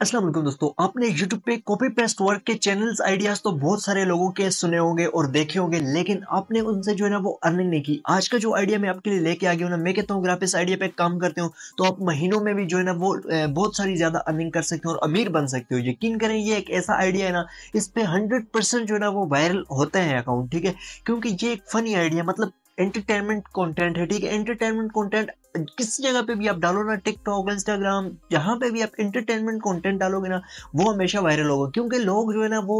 अस्सलाम दोस्तों, आपने YouTube पे कॉपी पेस्ट वर्क के चैनल्स आइडियाज़ तो बहुत सारे लोगों के सुने होंगे और देखे होंगे, लेकिन आपने उनसे जो है ना वो अर्निंग नहीं की। आज का जो आइडिया मैं आपके लिए लेके आ गया हूँ ना, मैं कहता हूँ, अगर आप इस आइडिया पे काम करते हो तो आप महीनों में भी जो है ना वो बहुत सारी ज़्यादा अर्निंग कर सकते हो और अमीर बन सकते हो। यकीन करें, ये एक ऐसा आइडिया है ना, इस पे हंड्रेड जो है ना वो वायरल होते हैं अकाउंट ठीक है? क्योंकि ये एक फनी आइडिया मतलब एंटरटेनमेंट कंटेंट है, ठीक है? एंटरटेनमेंट कंटेंट किस जगह पे भी आप डालो ना टिकटॉक इंस्टाग्राम जहाँ पे भी आप इंटरटेनमेंट कंटेंट डालोगे ना, वो हमेशा वायरल होगा। क्योंकि लोग जो है ना, वो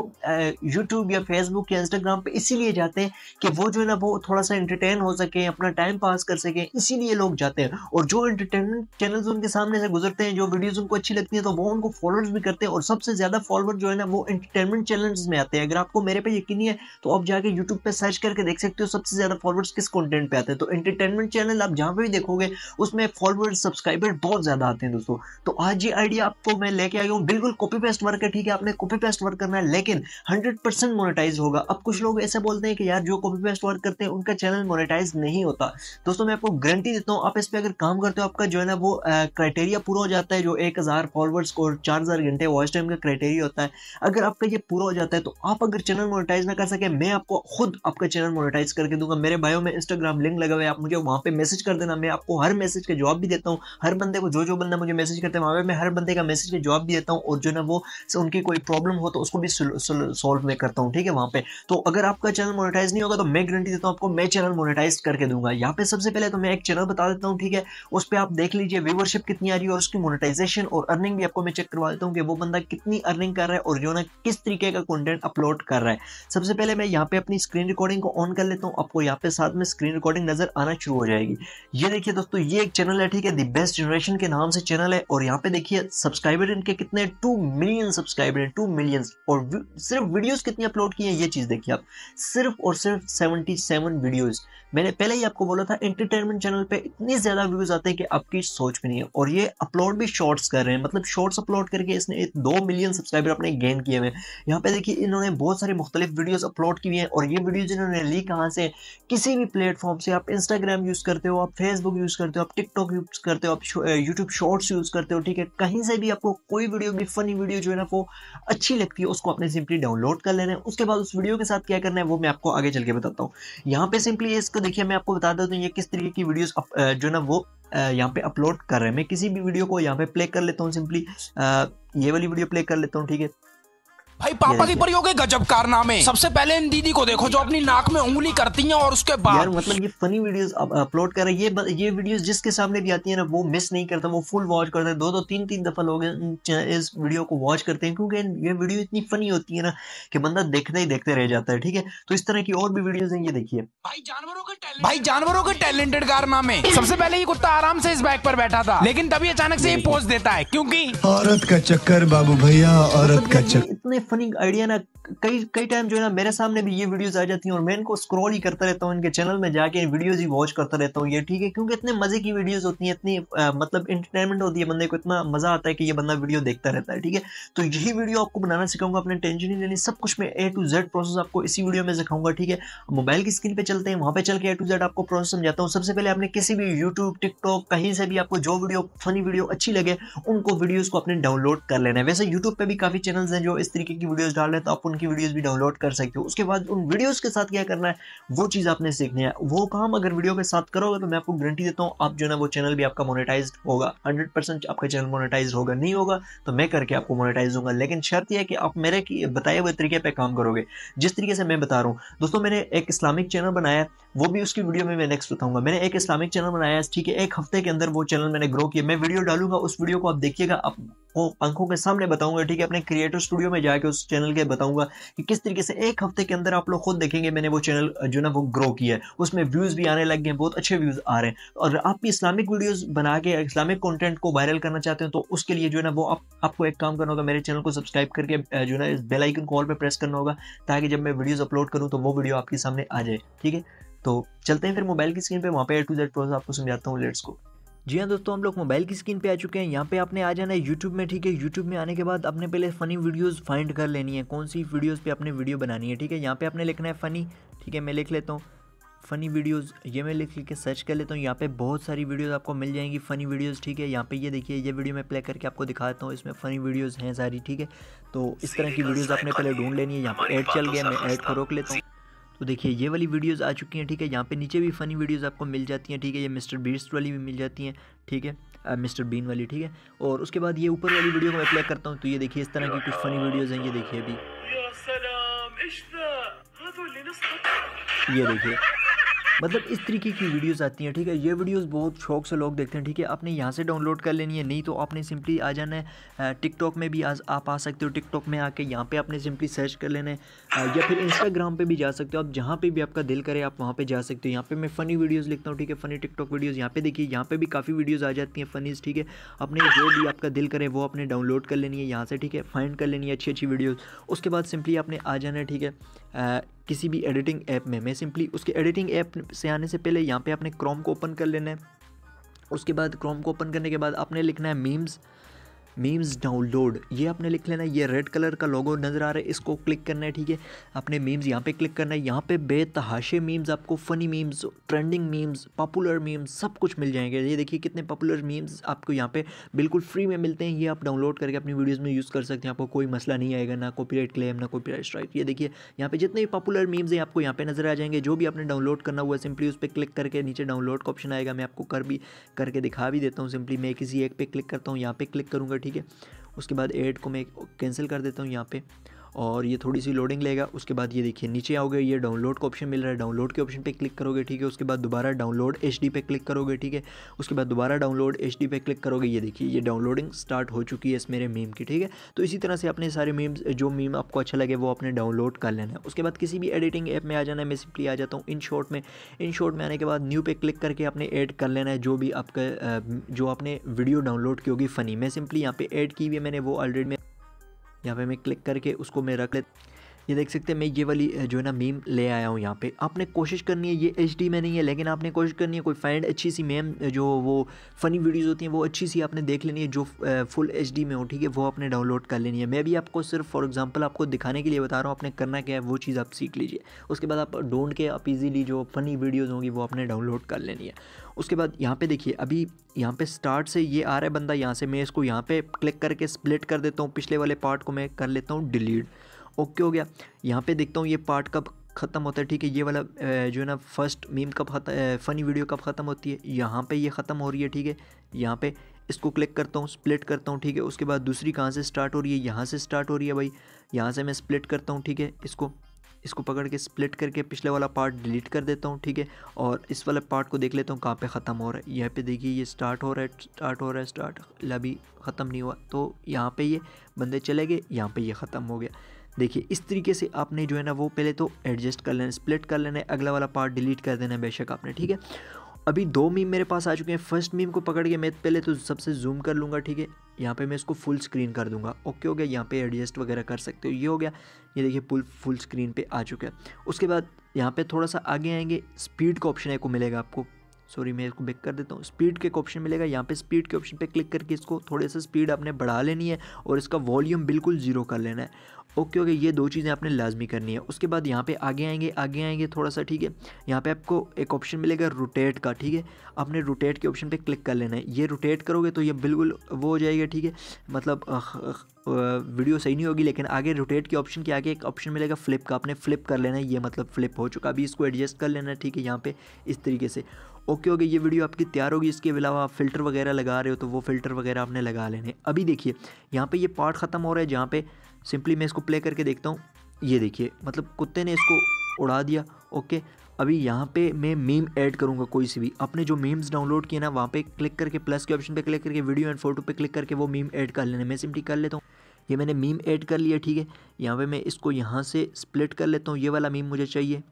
यूट्यूब या फेसबुक या इंस्टाग्राम पे इसीलिए जाते हैं कि वो जो है ना, वो थोड़ा सा इंटरटेन हो सके, अपना टाइम पास कर सके, इसीलिए लोग जाते हैं। और जो इंटरटेनमेंट चैनल उनके सामने से गुजरते हैं, जो वीडियोज़ उनको अच्छी लगती है तो वो उनको फॉलोअर्स भी करते हैं। और सबसे ज़्यादा फॉलोअर जो है ना, वो इंटरटेनमेंट चैनल में आते हैं। अगर आपको मेरे पे यकीन है तो आप जाके यूट्यूब पे सर्च करके देख सकते हो, सबसे ज़्यादा फॉलोअर्स किस कॉन्टेंट पे आते हैं। तो एंटरटेनमेंट चैनल आप जहाँ पे भी देखोगे उसमें फॉलोअर सब्सक्राइबर बहुत ज़्यादा आते हैं दोस्तों। तो आज ये आइडिया आपको मैं लेके आया हूँ। बिल्कुल कॉपी पेस्ट वर्क है, ठीक है, आपने कॉपी पेस्ट वर्क करना है, लेकिन हंड्रेड परसेंट मोनिटाइज होगा। अब कुछ लोग ऐसे बोलते हैं कि यार, जो कॉपी पेस्ट वर्क करते हैं, उनका चैनल मोनिटाइज नहीं होता। दोस्तों, मैं आपको गारंटी देता हूँ, आप इस पर अगर काम करते हो, आपका जो है ना, वो क्राइटेरिया पूरा हो जाता है, जो एक हज़ार फॉलोअर्स को चार हज़ार घंटे वॉच टाइम का क्राइटेरिया होता है। अगर आपका ये पूरा हो जाता है तो आप अगर चैनल मोनिटाइज ना कर सके, मैं आपको खुद आपका चैनल मोनिटाइज करके दूँगा। मेरे बायो में इंस्टाग्राम लिंक लगा हुआ है, आप मुझे वहाँ पे मैसेज कर देना, मैं आपको हर मैसेज का जवाब भी देता हूँ। हर बंदे को जो जो बंदा मुझे मैसेज करते हैं, वहाँ पे मैं हर बंदे का मैसेज का जवाब भी देता हूँ और जो ना वो उनकी कोई प्रॉब्लम हो तो उसको भी सॉल्व मैं करता हूँ, ठीक है, वहाँ पे। तो अगर आपका चैनल मोनिटाइज नहीं होगा तो मैं गारंटी देता हूँ आपको मैं चैनल मोनिटाइज करके दूँगा। यहाँ पे सबसे पहले तो मैं एक चैनल बता देता हूँ, ठीक है, उस पर आप देख लीजिए व्यूवरशिप कितनी आ रही है और उसकी मोनिटाइजेशन और अर्निंग भी आपको मैं चेक करवा देता हूँ कि वो बंदा कितनी अर्निंग कर रहा है और जो ना किस तरीके का कंटेंट अपलोड कर रहा है। सबसे पहले मैं यहाँ पे अपनी स्क्रीन रिकॉर्डिंग को ऑन कर लेता हूँ, आपको यहाँ पे साथ में स्क्रीन रिकॉर्डिंग नज़र आना शुरू हो जाएगी। ये देखिए दोस्तों ये एक चैनल है, ठीक है? दी बेस्ट जनरेशन के नाम से चैनल है। और यहाँ पे देखिए सब्सक्राइबर इनके कितने टू मिलियन सब्सक्राइबर हैं टू मिलियन और सिर्फ़ वीडियोस कितनी अपलोड की हैं, ये चीज़ देखिए आप। सिर्फ़ और सिर्फ़ सेवेंटी सेवन वीडियोज़ मैंने पहले ही आपको बोला था एंटरटेनमेंट चैनल पे इतनी ज़्यादा व्यूज़ आते हैं कि आपकी सोच भी नहीं है। और ये अपलोड भी शॉर्ट्स कर रहे हैं। मतलब शॉर्ट्स अपलोड करके इसने दो मिलियन सब्सक्राइबर अपने गेन किए हुए हैं। यहाँ पे देखिए, इन्होंने बहुत सारे मुख्तलिफ़ वीडियोज़ अपलोड की हुई हैं। और ये वीडियोज़ इन्होंने ली कहाँ से? किसी भी प्लेटफॉर्म से। आप इंस्टाग्राम यूज़ करते हो, आप फेसबुक यूज़ करते हो, आप टिकटॉक यूज़ करते हो, आप यूट्यूब शॉर्ट्स यूज़ करते हो, ठीक है? कहीं से भी आपको कोई वीडियो भी फनी वीडियो जो है ना, वो अच्छी लगती है, उसको आपने सिंपली डाउनलोड कर लेना है। उसके बाद उस वीडियो के साथ क्या करना है, वो मैं आपको आगे चल के बताता हूँ। यहाँ पे सिंपली इसको देखिए, मैं आपको बता देता हूँ, ये किस तरीके की वीडियोस जो है ना, वो यहाँ पे अपलोड कर रहे हैं। मैं किसी भी वीडियो को यहाँ पे प्ले कर लेता हूँ सिंपली ये वाली वीडियो प्ले कर लेता हूँ, ठीक है? भाई पापा की परियों के गजब कारनामे। सबसे पहले इन दीदी को देखो जो अपनी नाक में उंगली करती हैं और उसके बाद। मतलब ये फनी वीडियोस अपलोड कर रहे हैं। ये ये वीडियोस जिसके सामने भी आती है ना वो मिस नहीं करता वो फुल वॉच करता है। दो दो तीन तीन दफ़ा लोग इस वीडियो को वॉच करते हैं क्योंकि ये वीडियो इतनी फनी होती है ना कि बंदा देखते ही देखते रह जाता है ठीक है? तो इस तरह की और भी वीडियोज़ हैं ये देखिए। भाई जानवरों के भाई जानवरों के टैलेंटेड कारनामे। सबसे पहले ये कुत्ता आराम से इस बैग पर बैठा था लेकिन तभी अचानक से ये पोज देता है क्योंकि औरत का चक्कर बाबू भैया औरत का चक्कर। इतने फनी आइडिया ना कई कई टाइम जो है ना मेरे सामने भी ये वीडियोस आ जाती हैं और मैं इनको स्क्रॉल ही करता रहता हूँ इनके चैनल में जाके वीडियोस ही वॉच करता रहता हूँ। ये ठीक है क्योंकि इतने मज़े की वीडियोस होती हैं इतनी आ, मतलब इंटरटेनमेंट होती है बंदे को इतना मज़ा आता है कि ये बंदा वीडियो देखता रहता है ठीक है? तो यही वीडियो आपको बनाना सिखाऊँगा अपने टेंशन नहीं लेनी सब कुछ मैं ए टू जेड प्रोसेस आपको इसी वीडियो में सिखाऊँगा ठीक है? मोबाइल की स्क्रीन पर चलते हैं वहाँ पर चल के ए टू जेड आपको प्रोसेस समझाता हूँ। सबसे पहले आपने किसी भी यूट्यूब टिकटॉक कहीं से भी आपको जो वीडियो फनी वीडियो अच्छी लगे उनको वीडियोज़ को अपने डाउनलोड कर लेना है। वैसे यूट्यूब पर भी काफ़ी चैनल हैं जो इस तरीके की वीडियोज़ डाल रहे तो आप उनकी वीडियोज़ भी डाउनलोड कर सकते हो। उसके बाद उन वीडियोस के साथ क्या करना है, वो चीज़ आपने सीखनी है। वो काम अगर वीडियो के साथ करोगे तो मैं आपको गारंटी देता हूँ, आप जो ना वो चैनल भी आपका मोनेटाइज होगा। हंड्रेड आपका चैनल मोनेटाइज होगा, नहीं होगा तो मैं करके आपको मोनेटाइज दूँगा। लेकिन शर्त यह है कि आप मेरे बताए हुए तरीके पर काम करोगे। जिस तरीके से मैं बता रहा हूँ, दोस्तों मैंने एक इस्लामिक चैनल बनाया वो भी उसकी वीडियो में मैं नेक्स्ट बताऊँगा। मैंने एक इस्लामिक चैनल बनाया ठीक है, एक हफ़्ते के अंदर वो चैनल मैंने ग्रो किया। मैं वीडियो डालूँगा, उस वीडियो को आप देखिएगा आपको आँखों के सामने बताऊँगा, ठीक है? अपने क्रिएटर स्टूडियो में जाके उस चैनल के बताऊँगा कि किस तरीके से एक हफ़्ते के अंदर आप लोग खुद देखेंगे, मैंने वो चैनल जो ना, वो ग्रो किया है। उसमें व्यूज़ भी आने लग गए बहुत अच्छे व्यूज़ आ रहे हैं। और आप भी इस्लामिक वीडियोज़ बना के इस्लामिक कॉन्टेंट को वायरल करना चाहते हैं तो उसके लिए जो है ना, वो आप, आपको एक काम करना होगा, मेरे चैनल को सब्सक्राइब करके जो है इस बेल आइकन कॉल पर प्रेस करना होगा, ताकि जब मैं वीडियोज़ अपलोड करूँ तो वो वीडियो आपके सामने आ जाए, ठीक है? तो चलते हैं फिर मोबाइल की स्क्रीन पर वहाँ पर ए टू जेड प्रोसेस आपको समझाता हूँ लेट्स को जी हाँ दोस्तों, हम लोग मोबाइल की स्क्रीन पे आ चुके हैं। यहाँ पे आपने आ जाना है यूट्यूब में, ठीक है? यूट्यूब में आने के बाद अपने पहले फ़नी वीडियोस फाइंड कर लेनी है। कौन सी वीडियोस पे अपने वीडियो बनानी है, ठीक है? यहाँ पे आपने लिखना है फ़नी ठीक है? मैं लिख लेता हूँ। फ़नी वीडियोस ये मैं लिख लिख के सर्च कर लेता हूँ। यहाँ पे बहुत सारी वीडियोस आपको मिल जाएँगी फ़नी वीडियोस ठीक है? यहाँ पे ये देखिए, ये वीडियो मैं प्ले करके आपको दिखाता हूँ। इसमें फ़नी वीडियोस हैं सारी, ठीक है? तो इस तरह की वीडियोस आपने पहले ढूंढ लेनी है। यहाँ पे ऐड चल गया, मैं ऐड को रोक लेता हूँ। तो देखिए ये वाली वीडियोज़ आ चुकी हैं ठीक है? यहाँ पे नीचे भी फ़नी वीडियोज़ आपको मिल जाती हैं ठीक है? ये मिस्टर बीस्ट वाली भी मिल जाती हैं ठीक है? मिस्टर बीन वाली ठीक है? और उसके बाद ये ऊपर वाली वीडियो को मैं प्ले करता हूँ तो ये देखिए इस तरह की कुछ फ़नी वीडियोज़ हैं ये देखिए अभी। ये देखिए। मतलब इस तरीके की वीडियोस आती हैं, ठीक है? ये वीडियोस बहुत शौक से लोग देखते हैं, ठीक है? आपने यहाँ से डाउनलोड कर लेनी है, नहीं तो आपने सिंपली आ जाना है टिकटॉक में भी आज आप आ सकते हो। टिकटॉक में आके यहाँ पे आपने सिंपली सर्च कर लेना है या फिर इंस्टाग्राम पे भी जा सकते हो। आप जहाँ पे भी आपका दिल करे, आप वहाँ पे जा सकते हो। यहाँ पे मैं फ़नी वीडियोज़ लिखता हूँ, ठीक है? फ़नी टिकटॉक वीडियोज़ यहाँ पे देखिए, यहाँ पे भी काफ़ी वीडियोज़ आ जाती हैं फ़नीज़ ठीक है? अपने जो भी आपका दिल करे, वो आपने डाउनलोड कर लेनी है यहाँ से, ठीक है? फाइंड कर लेनी है अच्छी अच्छी वीडियोज़ उसके बाद सिंपली आपने आ जाना है, ठीक है? किसी भी एडिटिंग ऐप में, मैं सिंपली उसके एडिटिंग ऐप से आने से पहले यहाँ पे आपने क्रोम को ओपन कर लेना है। उसके बाद क्रोम को ओपन करने के बाद आपने लिखना है मीम्स मीम्स डाउनलोड ये आपने लिख लेना, ये रेड कलर का लोगो नज़र आ रहा है, इसको क्लिक करना है, ठीक है? अपने मीम्स यहाँ पे क्लिक करना है, यहाँ पे बेतहाशे मीम्स आपको funny memes trending memes popular memes सब कुछ मिल जाएँगे। ये देखिए कितने पॉपुलर मीम्स आपको यहाँ पे बिल्कुल फ्री में मिलते हैं, ये आप डाउनलोड करके अपनी वीडियोज़ में यूज़ कर सकते हैं। आपको कोई मसला नहीं आएगा, ना कॉपी क्लेम ना कॉपी स्ट्राइक ये देखिए, यहाँ पे जितने भी पॉपुलर मीम्स हैं, आपको यहाँ पे नज़र आ जाएँगे। जो भी आपने डाउनलोड करना हुआ सिंपली उस पर क्लिक करके नीचे डाउनलोड का ऑप्शन आएगा। मैं आपको कर भी, करके दिखा भी देता हूँ सिंपली मैं किसी एक पे क्लिक करता हूँ, यहाँ पे क्लिक करूँगा, ठीक है। उसके बाद एड को मैं कैंसिल कर देता हूँ यहाँ पे। और ये थोड़ी सी लोडिंग लेगा। उसके बाद ये देखिए, नीचे आओगे, ये डाउनलोड का ऑप्शन मिल रहा है। डाउनलोड के ऑप्शन पे क्लिक करोगे, ठीक है। उसके बाद दोबारा डाउनलोड एच पे क्लिक करोगे, ठीक है। उसके बाद दोबारा डाउनलोड एचडी पे क्लिक करोगे। ये देखिए, ये डाउनलोडिंग स्टार्ट हो चुकी है इस मेरे मीम की, ठीक है। तो इसी तरह से अपने सारे मीम्स जो मीम आपको अच्छा लगे, वो अपने डाउनलोड कर लेना है। उसके बाद किसी भी एडिटिंग ऐप में आ जाना है। मैं सिंपली आ जाता हूँ इन शॉर्ट में। इन शॉर्ट में आने के बाद न्यू पे क्लिक करके अपने ऐड कर लेना है। जो भी आपका जो आपने वीडियो डाउनलोड की होगी फ़नी मैं सिंपली यहाँ पे ऐड की हुई है। मैंने वो ऑलरेडी यहाँ पे मैं क्लिक करके उसको मैं रख लेता ये देख सकते हैं, मैं ये वाली जो है ना मीम ले आया हूँ यहाँ पे। आपने कोशिश करनी है, ये एचडी में नहीं है, लेकिन आपने कोशिश करनी है, कोई फाइंड अच्छी सी मेम जो वो फ़नी वीडियोज़ होती हैं, वो अच्छी सी आपने देख लेनी है, जो फुल एचडी में हो, ठीक है, वो आपने डाउनलोड कर लेनी है। मैं भी आपको सिर्फ़ फॉर एग्ज़ाम्पल आपको दिखाने के लिए बता रहा हूँ, आपने करना क्या है, वो चीज़ आप सीख लीजिए। उसके बाद आप ढूंढ के, आप इजीली जो फ़नी वीडियोज़ होंगी, वो आपने डाउनलोड कर लेनी है। उसके बाद यहाँ पे देखिए, अभी यहाँ पे स्टार्ट से ये आ रहा है बंदा यहाँ से, मैं इसको यहाँ पे क्लिक करके स्प्लिट कर देता हूँ, पिछले वाले पार्ट को मैं कर लेता हूँ डिलीट ओके हो गया। यहाँ पे देखता हूँ ये पार्ट कब ख़त्म होता है, ठीक है? ये वाला जो है ना फ़र्स्ट मीम कब खत्म फ़नी वीडियो कब ख़त्म होती है, यहाँ पे ये ख़त्म हो रही है, ठीक है? यहाँ पे इसको क्लिक करता हूँ स्प्लिट करता हूँ, ठीक है? उसके बाद दूसरी कहाँ से स्टार्ट हो रही है? यहाँ से स्टार्ट हो रही है भाई। यहाँ से मैं स्प्लिट करता हूँ, ठीक है? इसको इसको पकड़ के स्प्लिट करके पिछले वाला पार्ट डिलीट कर देता हूँ, ठीक है? और इस वाले पार्ट को देख लेता हूँ कहाँ पे ख़त्म हो रहा है। यहाँ पे देखिए, ये स्टार्ट हो रहा है स्टार्ट हो रहा है स्टार्ट अभी ख़त्म नहीं हुआ। तो यहाँ पे ये बंदे चले गए, यहाँ पे ये ख़त्म हो गया। देखिए, इस तरीके से आपने जो है ना वो पहले तो एडजस्ट कर लेना स्प्लिट कर लेना है, अगला वाला पार्ट डिलीट कर देना है बेशक आपने, ठीक है? अभी दो मीम मेरे पास आ चुके हैं। फ़र्स्ट मीम को पकड़ के मैं पहले तो सबसे जूम कर लूँगा, ठीक है? यहाँ पे मैं इसको फुल स्क्रीन कर दूँगा। ओके हो गया? यहाँ पे एडजस्ट वगैरह कर सकते हो। ये हो गया। ये देखिए फुल फुल स्क्रीन पे आ चुका है। उसके बाद यहाँ पे थोड़ा सा आगे आएँगे। स्पीड का ऑप्शन है को मिलेगा आपको। सॉरी मैं इसको बैक कर देता हूँ। स्पीड के ऑप्शन मिलेगा। यहाँ पे स्पीड के ऑप्शन पे क्लिक करके इसको थोड़े सा स्पीड आपने बढ़ा लेनी है और इसका वॉल्यूम बिल्कुल ज़ीरो कर लेना है। ओके ओके, ये दो चीज़ें आपने लाजमी करनी है। उसके बाद यहाँ पे आगे आएँगे आगे आएँगे थोड़ा सा, ठीक है? यहाँ पे आपको एक ऑप्शन मिलेगा रोटेट का, ठीक है? आपने रोटेट के ऑप्शन पे क्लिक कर लेना है। ये रोटेट करोगे तो ये बिल्कुल वो हो जाएगा, ठीक है? मतलब वीडियो सही नहीं होगी, लेकिन आगे रोटेट के ऑप्शन के आगे एक ऑप्शन मिलेगा फ्लिप का। आपने फ्लिप कर लेना है, ये मतलब फ्लिप हो चुका अभी इसको एडजस्ट कर लेना है, ठीक है, यहाँ पे इस तरीके से। ओके ओके, ये वीडियो आपकी तैयार होगी। इसके अलावा आप फ़िल्टर वगैरह लगा रहे हो तो वो फ़िल्टर वगैरह आपने लगा लेने। अभी देखिए, यहाँ पे ये पार्ट ख़त्म हो रहा है जहाँ पे सिंपली मैं इसको प्ले करके देखता हूँ। ये देखिए मतलब कुत्ते ने इसको उड़ा दिया, ओके। अभी यहाँ पे मैं मीम ऐड करूँगा कोई सी भी। अपने जो मीम्स डाउनलोड किए ना, वहाँ पे क्लिक करके प्लस के ऑप्शन पे क्लिक करके वीडियो एंड फ़ोटो पे क्लिक करके वो मीम ऐड कर लेना। मैं सिंपली कर लेता हूँ। ये मैंने मीम ऐड कर लिया, ठीक है। यहाँ पे मैं इसको यहाँ से स्प्लिट कर लेता हूँ। ये वाला मीम मुझे चाहिए,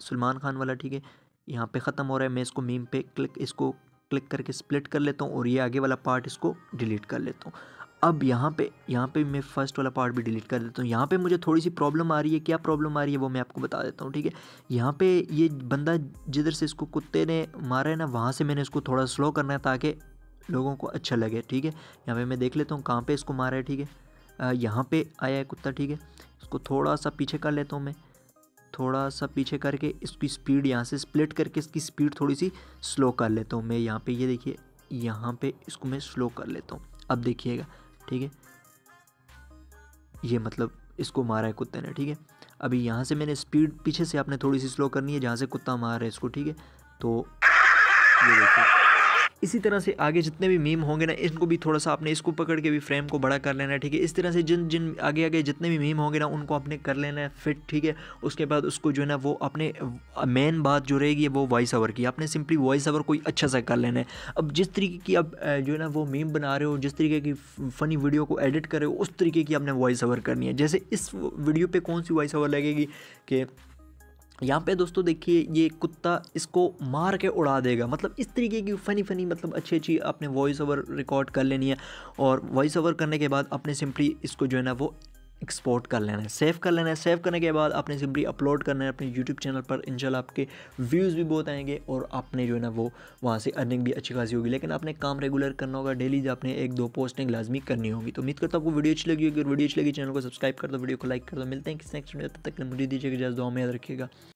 सलमान खान वाला, ठीक है। यहाँ पे ख़त्म हो रहा है, मैं इसको मीम पे क्लिक इसको क्लिक करके स्प्लिट कर लेता हूँ और ये आगे वाला पार्ट इसको डिलीट कर लेता हूँ। अब यहाँ पे यहाँ पे मैं फ़र्स्ट वाला पार्ट भी डिलीट कर देता हूँ। यहाँ पे मुझे थोड़ी सी प्रॉब्लम आ रही है, क्या प्रॉब्लम आ रही है वो मैं आपको बता देता हूँ, ठीक है? यहाँ पे ये बंदा जिधर से इसको कुत्ते ने मारा है ना, वहाँ से मैंने इसको थोड़ा स्लो करना है ताकि लोगों को अच्छा लगे, ठीक है? यहाँ पे मैं देख लेता हूँ कहाँ पर इसको मारा है, ठीक है? यहाँ पर आया है कुत्ता, ठीक है? इसको थोड़ा सा पीछे कर लेता हूँ मैं। थोड़ा सा पीछे करके इसकी स्पीड यहाँ से स्प्लिट करके इसकी स्पीड थोड़ी सी स्लो कर लेता हूँ मैं यहाँ पे। ये यह देखिए, यहाँ पे इसको मैं स्लो कर लेता हूँ। अब देखिएगा, ठीक है? ये मतलब इसको मारा है कुत्ते ने, ठीक है? अभी यहाँ से मैंने स्पीड पीछे से आपने थोड़ी सी स्लो करनी है, जहाँ से कुत्ता मार रहा है इसको, ठीक है? तो ये देखिए। इसी तरह से आगे जितने भी मीम होंगे ना, इनको भी थोड़ा सा आपने इसको पकड़ के भी फ्रेम को बड़ा कर लेना है, ठीक है? इस तरह से जिन जिन आगे आगे जितने भी मीम होंगे ना, उनको आपने कर लेना है फिट, ठीक है? उसके बाद उसको जो है ना, वो अपने मेन बात जो रहेगी, वो वॉइस ओवर की। आपने सिंपली वॉइस ओवर कोई अच्छा सा कर लेना है। अब जिस तरीके की आप जो है ना, वो मीम बना रहे हो, जिस तरीके की फ़नी वीडियो को एडिट कर रहे हो, उस तरीके की आपने वॉइस ओवर करनी है। जैसे इस वीडियो पर कौन सी वॉइस ओवर लगेगी कि यहाँ पे दोस्तों देखिए, ये कुत्ता इसको मार के उड़ा देगा। मतलब इस तरीके की फ़नी फ़नी मतलब अच्छी अच्छी आपने वॉइस ओवर रिकॉर्ड कर लेनी है और वॉइस ओवर करने के बाद अपने सिंपली इसको जो है ना वो एक्सपोर्ट कर लेना है सेव कर लेना है। सेव करने के बाद आपने सिंपली अपलोड करना है अपने यूट्यूब चैनल पर। इंशाल्लाह आपके व्यूज़ भी बहुत आएँगे और आपने जो है ना वो वहाँ से अर्निंग भी अच्छी खासी होगी। लेकिन आपने काम रेगुलर करना होगा डेली आपने एक दो पोस्टिंग लाजमी करनी होगी। तो उम्मीद करता हूँ आपको वीडियो अच्छी लगी होगी। वीडियो अच्छी लगी चैनल को सब्सक्राइब कर दो वीडियो को लाइक कर दो। मिलते हैं किस नेक्स्ट तब तक मुझे दीजिएगा जैसे दो में याद रखिएगा।